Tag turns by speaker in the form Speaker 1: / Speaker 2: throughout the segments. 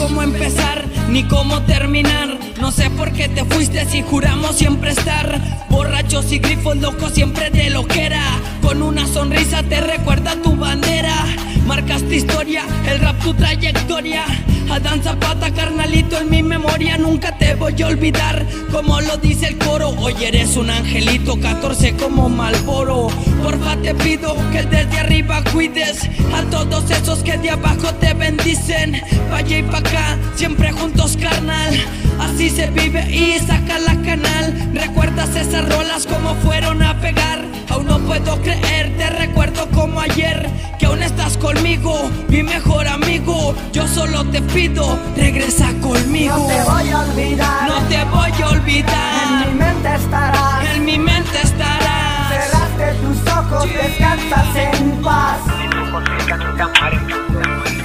Speaker 1: cómo empezar ni cómo terminar. No sé por qué te fuiste si juramos siempre estar. Borrachos y grifos locos siempre de lo que era. Con una sonrisa te recuerda tu bandera. Marcaste historia, el rap tu trayectoria. Adán Zapata, carnalito en mi memoria, nunca te voy a olvidar. Como lo dice el coro, hoy eres un angelito, 14 como Malboro. Porfa te pido que desde arriba cuides a todos esos que de abajo te bendicen. Vaya y pa' acá, siempre juntos, carnal. Así se vive y saca la canal. ¿Recuerdas esas rolas como fueron a pegar? Aún no puedo creer, te recuerdo como ayer que aún estás conmigo, mi mejor amigo. Yo solo te pido, regresa conmigo.
Speaker 2: No te voy a olvidar.
Speaker 1: No te voy a olvidar.
Speaker 2: En mi mente estarás.
Speaker 1: En mi mente estarás.
Speaker 2: Cerraste tus ojos, descansas en paz.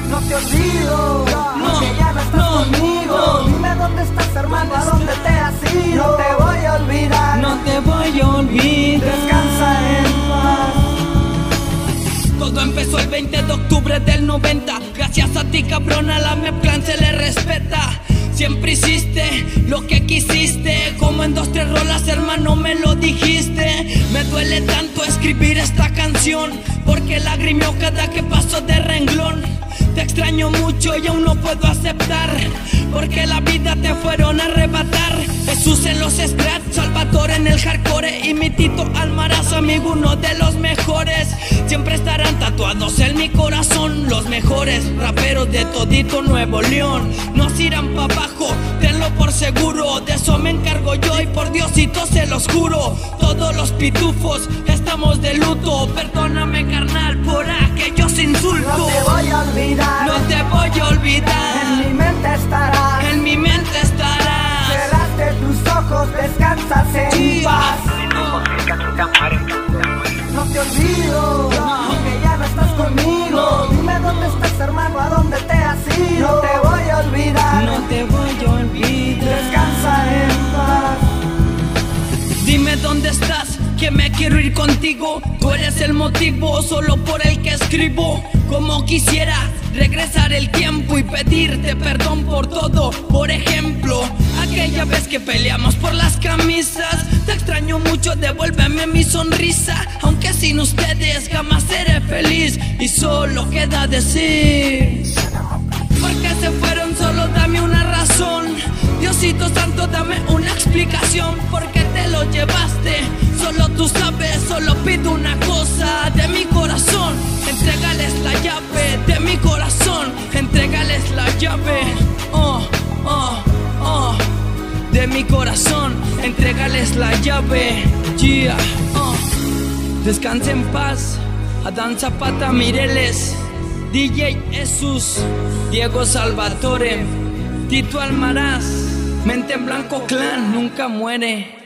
Speaker 2: No te olvido,
Speaker 1: No,
Speaker 2: que ya no estás
Speaker 1: no,
Speaker 2: conmigo.
Speaker 1: no.
Speaker 2: Dime dónde estás, hermano, a dónde te has ido. No te voy a olvidar.
Speaker 1: No te voy a olvidar.
Speaker 2: Descansa en paz.
Speaker 1: Todo empezó el 20 de octubre del 90. Gracias a ti, cabrón, a la Meplan se le respeta. Siempre hiciste lo que quisiste. Como en dos, tres rolas, hermano, me lo dijiste. Me duele tanto escribir esta canción. Porque lagrimió cada que paso de renglón. Te extraño mucho y aún no puedo aceptar. Porque la vida te fueron a arrebatar. Jesús en los scratch, Salvatore en el hardcore. Y mi Tito Almaraz, amigo, uno de los. Siempre estarán tatuados en mi corazón. Los mejores raperos de todito Nuevo León. Nos irán pa' abajo, tenlo por seguro. De eso me encargo yo y por Diosito se los juro. Todos los pitufos estamos de luto. Perdóname, carnal, por aquellos insultos.
Speaker 2: Que
Speaker 1: me quiero ir contigo. Tú eres el motivo solo por el que escribo. Como quisiera regresar el tiempo y pedirte perdón por todo. Por ejemplo, aquella vez que peleamos por las camisas. Te extraño mucho, devuélveme mi sonrisa. Aunque sin ustedes jamás seré feliz. Y solo queda decir. Porque se fueron, solo dame una razón. Oh, oh, oh. De mi corazón. Entrégales la llave. Yeah, oh. Descanse en paz. Adán Zapata Mireles. DJ Jesús, Diego Salvatore, Tito Almaraz, Mente en Blanco Clan, nunca muere.